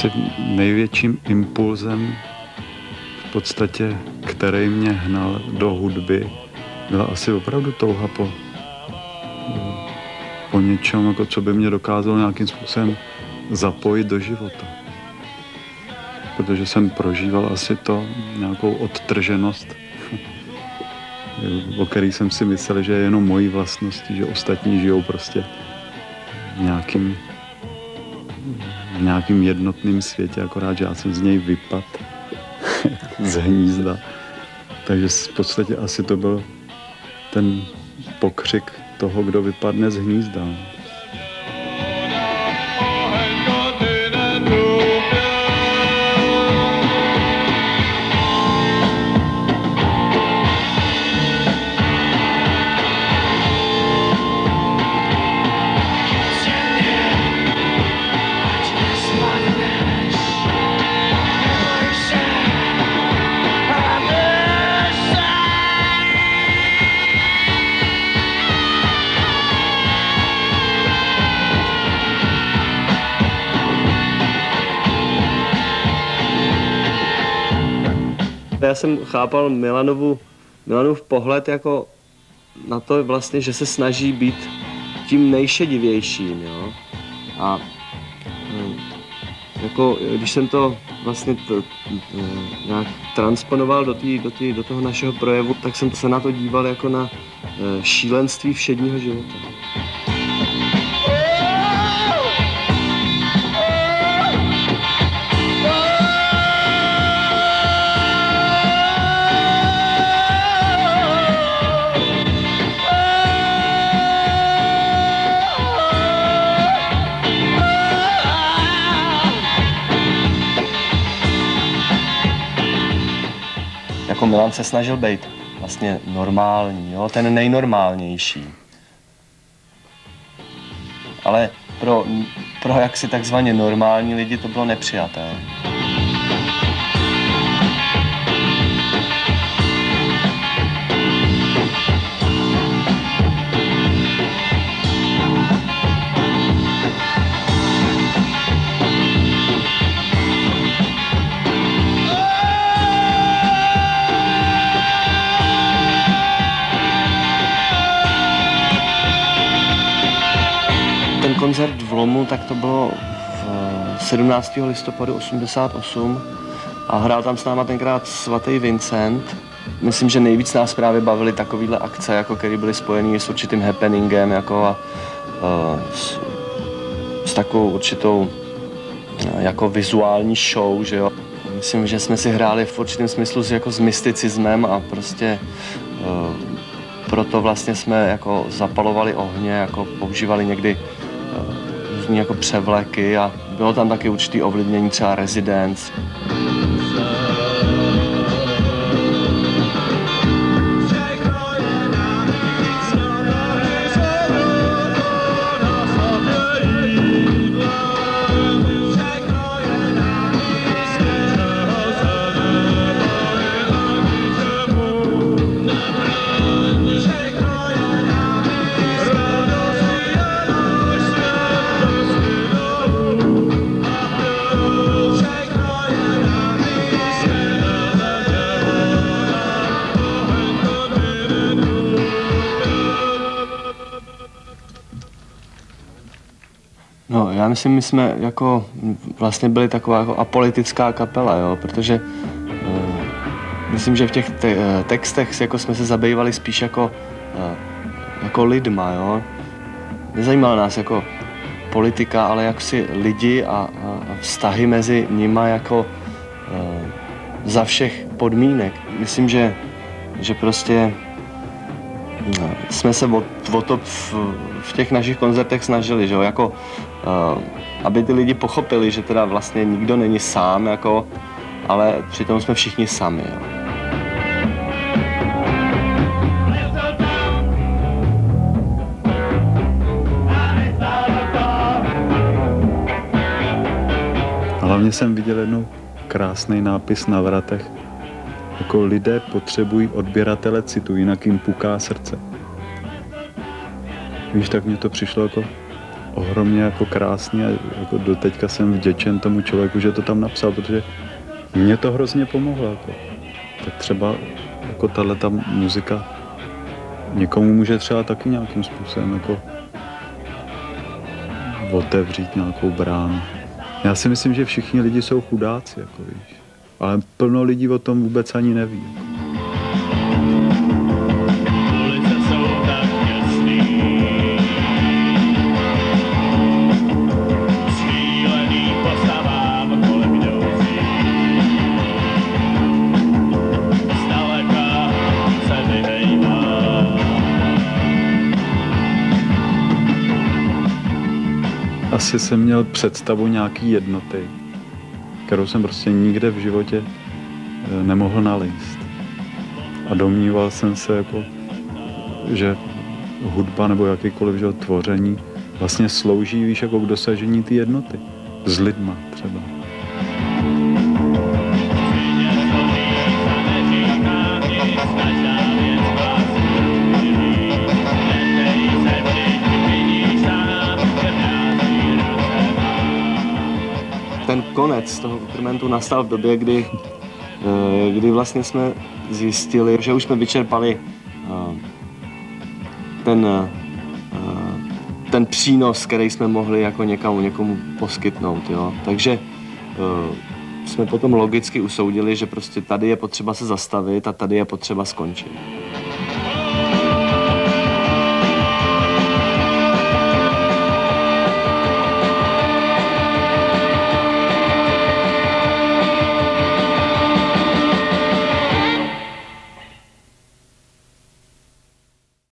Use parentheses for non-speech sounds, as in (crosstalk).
Asi největším impulzem, v podstatě, který mě hnal do hudby, byla asi opravdu touha po, po něčem, jako co by mě dokázalo nějakým způsobem zapojit do života. Protože jsem prožíval asi to nějakou odtrženost, (laughs) o který jsem si myslel, že je jenom mojí vlastností, že ostatní žijou prostě nějakým, v nějakým jednotným světě, akorát, že já jsem z něj vypad (laughs) z hnízda. Takže v podstatě asi to byl ten pokřik toho, kdo vypadne z hnízda. Já jsem chápal Milanovu, Milanův pohled jako na to vlastně, že se snaží být tím nejšedivějším, jo. A hm, jako, když jsem to vlastně to, hm, nějak transponoval do, tý, do, tý, do toho našeho projevu, tak jsem se na to díval jako na eh, šílenství všedního života. Jako Milan se snažil být vlastně normální, jo? ten nejnormálnější. Ale pro, pro jaksi takzvaně normální lidi to bylo nepřijatelné. Koncert v Lomu, tak to bylo v 17. listopadu 88 a hrál tam s náma tenkrát svatý Vincent. Myslím, že nejvíc nás právě bavily takovéhle akce, jako které byly spojené s určitým happeningem jako a, uh, s, s takovou určitou uh, jako vizuální show, že jo. Myslím, že jsme si hráli v určitém smyslu s, jako s mysticismem a prostě uh, proto vlastně jsme jako zapalovali ohně, jako používali někdy eh, různý jako převleky a bylo tam taky určitý ovlivnění třeba Residence. No, já myslím, my jsme jako vlastně byli taková jako apolitická kapela, jo, protože uh, myslím, že v těch te- eh, textech jako jsme se zabývali spíš jako, uh, jako lidma, jo. Nezajímala nás jako politika, ale jak si lidi a, a, a vztahy mezi nima jako uh, za všech podmínek. Myslím, že, že prostě jsme se o, o to v, v těch našich koncertech snažili, že jo, jako uh, aby ty lidi pochopili, že teda vlastně nikdo není sám, jako, ale přitom jsme všichni sami, jo. Hlavně jsem viděl jednou krásný nápis na vratech. Jako lidé potřebují odběratele citu, jinak jim puká srdce. Víš, tak mně to přišlo jako ohromně jako krásný a jako doteďka jsem vděčen tomu člověku, že to tam napsal, protože mě to hrozně pomohlo. Jako. Tak třeba jako tahle ta muzika někomu může třeba taky nějakým způsobem jako otevřít nějakou bránu. Já si myslím, že všichni lidi jsou chudáci, jako víš. Ale plno lidí o tom vůbec ani neví. Asi jsem měl představu nějaký jednoty, kterou jsem prostě nikde v životě eh, nemohl nalézt. A domníval jsem se, jako, že hudba nebo jakýkoliv že, tvoření vlastně slouží víš, jako k dosažení té jednoty. S lidma třeba. Ten konec toho experimentu nastal v době, kdy, eh, kdy vlastně jsme zjistili, že už jsme vyčerpali eh, ten, eh, ten přínos, který jsme mohli jako někomu, někomu poskytnout. Jo? Takže jsme potom logicky usoudili, že prostě tady je potřeba se zastavit a tady je potřeba skončit.